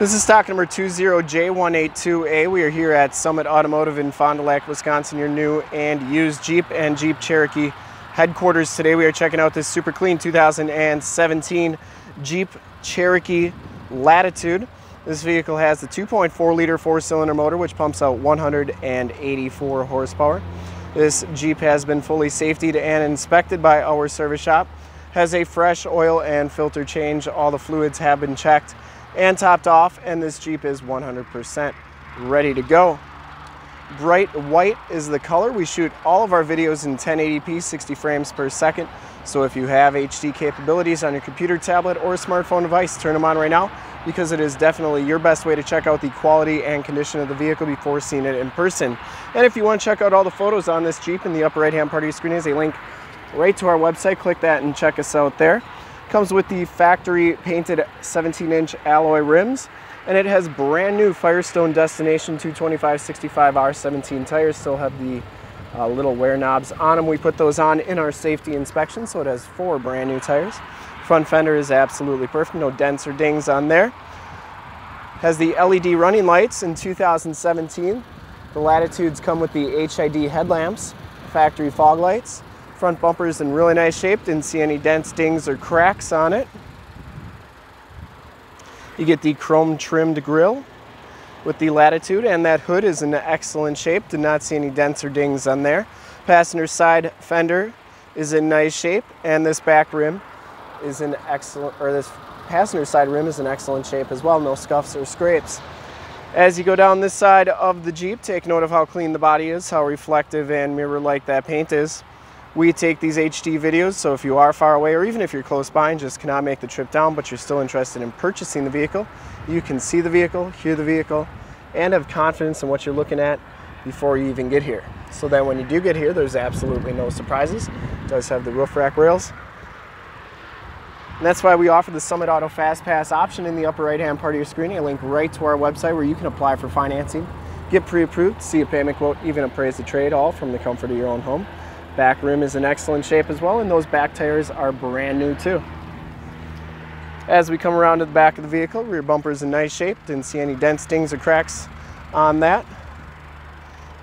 This is stock number 20J182A. We are here at Summit Automotive in Fond du Lac, Wisconsin, your new and used Jeep and Jeep Cherokee headquarters. Today we are checking out this super clean 2017 Jeep Cherokee Latitude. This vehicle has the 2.4 liter four cylinder motor which pumps out 184 horsepower. This Jeep has been fully safetied and inspected by our service shop. Has a fresh oil and filter change. All the fluids have been checked and topped off and this Jeep is 100% ready to go. Bright white is the color. We shoot all of our videos in 1080p 60 frames per second. So if you have HD capabilities on your computer, tablet, or smartphone device, turn them on right now because it is definitely your best way to check out the quality and condition of the vehicle before seeing it in person. And if you want to check out all the photos on this Jeep in the upper right hand part of your screen is a link right to our website. Click that and check us out there. Comes with the factory painted 17 inch alloy rims and it has brand new Firestone Destination 225 65 R17 tires. Still have the uh, little wear knobs on them. We put those on in our safety inspection so it has four brand new tires. Front fender is absolutely perfect, no dents or dings on there. Has the LED running lights in 2017. The Latitudes come with the HID headlamps, factory fog lights, Front bumper is in really nice shape. Didn't see any dents, dings, or cracks on it. You get the chrome trimmed grille with the Latitude and that hood is in excellent shape. Did not see any dents or dings on there. Passenger side fender is in nice shape and this back rim is in excellent, or this passenger side rim is in excellent shape as well. No scuffs or scrapes. As you go down this side of the Jeep, take note of how clean the body is, how reflective and mirror-like that paint is. We take these HD videos, so if you are far away or even if you're close by and just cannot make the trip down, but you're still interested in purchasing the vehicle, you can see the vehicle, hear the vehicle, and have confidence in what you're looking at before you even get here. So that when you do get here, there's absolutely no surprises. It does have the roof rack rails. And that's why we offer the Summit Auto Fast Pass option in the upper right hand part of your screen. A link right to our website where you can apply for financing, get pre-approved, see a payment quote, even appraise the trade, all from the comfort of your own home. Back rim is in excellent shape as well, and those back tires are brand new too. As we come around to the back of the vehicle, rear bumper is in nice shape. Didn't see any dents, dings, or cracks on that.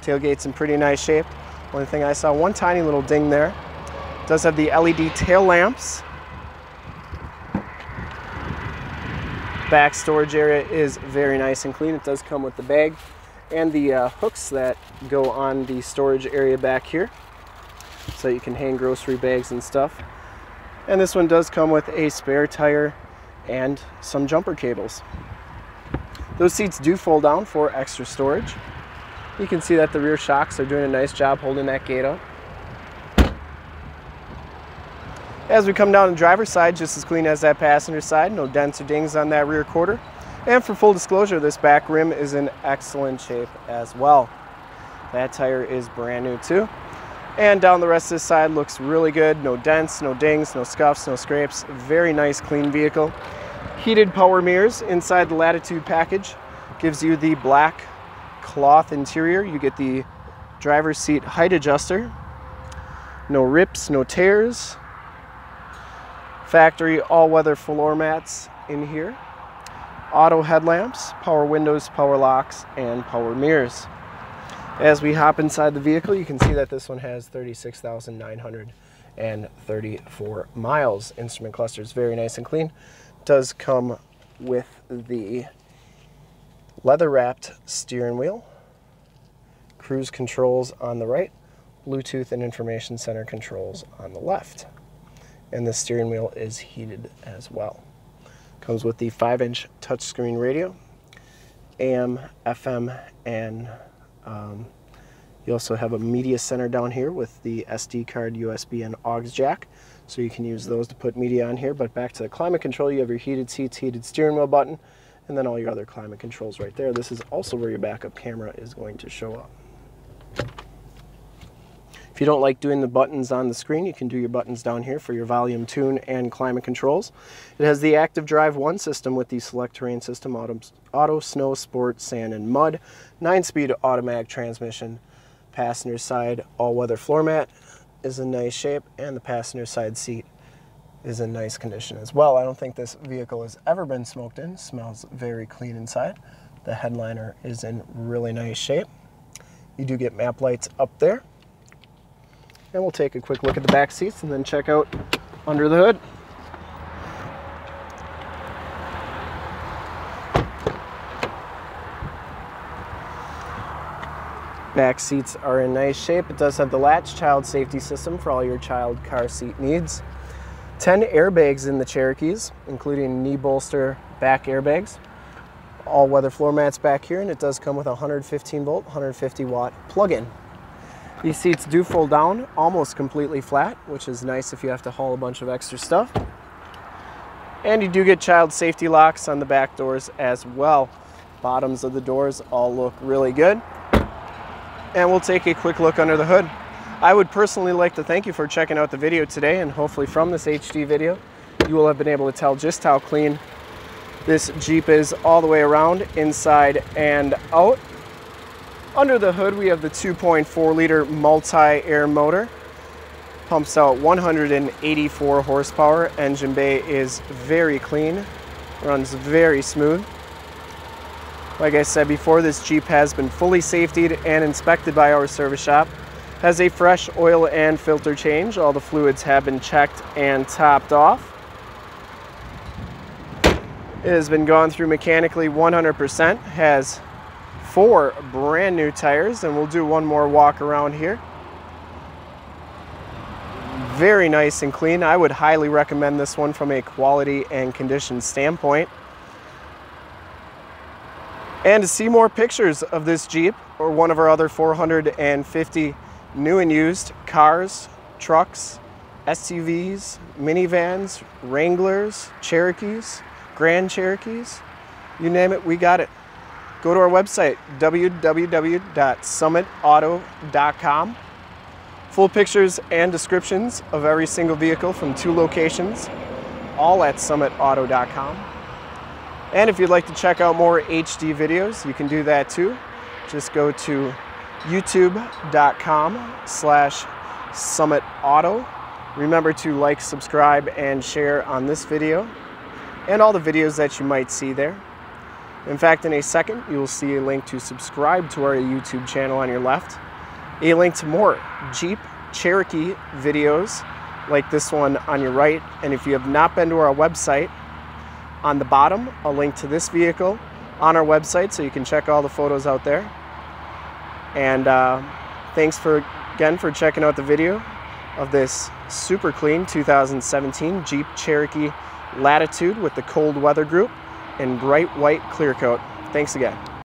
Tailgate's in pretty nice shape. Only thing I saw, one tiny little ding there. does have the LED tail lamps. Back storage area is very nice and clean. It does come with the bag and the uh, hooks that go on the storage area back here so you can hang grocery bags and stuff. And this one does come with a spare tire and some jumper cables. Those seats do fold down for extra storage. You can see that the rear shocks are doing a nice job holding that gate up. As we come down the driver's side, just as clean as that passenger side, no dents or dings on that rear quarter. And for full disclosure, this back rim is in excellent shape as well. That tire is brand new too. And down the rest of this side looks really good. No dents, no dings, no scuffs, no scrapes. Very nice, clean vehicle. Heated power mirrors inside the Latitude package. Gives you the black cloth interior. You get the driver's seat height adjuster. No rips, no tears. Factory all-weather floor mats in here. Auto headlamps, power windows, power locks, and power mirrors. As we hop inside the vehicle, you can see that this one has 36,934 miles. Instrument cluster is very nice and clean. Does come with the leather wrapped steering wheel, cruise controls on the right, Bluetooth and information center controls on the left. And the steering wheel is heated as well. Comes with the 5 inch touchscreen radio, AM, FM, and um, you also have a media center down here with the SD card, USB, and aux jack. So you can use those to put media on here. But back to the climate control, you have your heated seats, heated steering wheel button, and then all your other climate controls right there. This is also where your backup camera is going to show up. If you don't like doing the buttons on the screen, you can do your buttons down here for your volume, tune, and climate controls. It has the Active Drive 1 system with the Selec-Terrain system, auto, auto Snow, Sport, Sand, and Mud, 9-speed automatic transmission, passenger side all-weather floor mat is in nice shape, and the passenger side seat is in nice condition as well. I don't think this vehicle has ever been smoked in. Smells very clean inside. The headliner is in really nice shape. You do get map lights up there. And we'll take a quick look at the back seats and then check out under the hood. Back seats are in nice shape. It does have the latch child safety system for all your child car seat needs. 10 airbags in the Cherokees, including knee bolster back airbags. All weather floor mats back here, and it does come with a 115 volt, 150 watt plug-in. These seats do fold down almost completely flat, which is nice if you have to haul a bunch of extra stuff. And you do get child safety locks on the back doors as well. Bottoms of the doors all look really good. And we'll take a quick look under the hood. I would personally like to thank you for checking out the video today and hopefully from this HD video, you will have been able to tell just how clean this Jeep is all the way around, inside and out. Under the hood, we have the 2.4 liter multi-air motor. Pumps out 184 horsepower. Engine bay is very clean, runs very smooth. Like I said before, this Jeep has been fully safetied and inspected by our service shop. Has a fresh oil and filter change. All the fluids have been checked and topped off. It has been gone through mechanically 100%. Has four brand new tires and we'll do one more walk around here. Very nice and clean. I would highly recommend this one from a quality and condition standpoint. And to see more pictures of this Jeep or one of our other 450 new and used cars, trucks, SUVs, minivans, Wranglers, Cherokees, Grand Cherokees, you name it, we got it. Go to our website, www.summitauto.com. Full pictures and descriptions of every single vehicle from two locations, all at summitauto.com. And if you'd like to check out more HD videos, you can do that too. Just go to youtube.com slash summitauto. Remember to like, subscribe, and share on this video and all the videos that you might see there. In fact, in a second, you will see a link to subscribe to our YouTube channel on your left, a link to more Jeep Cherokee videos like this one on your right. And if you have not been to our website, on the bottom, a link to this vehicle on our website so you can check all the photos out there. And uh, thanks for again for checking out the video of this super clean 2017 Jeep Cherokee Latitude with the cold weather group in bright white clear coat. Thanks again.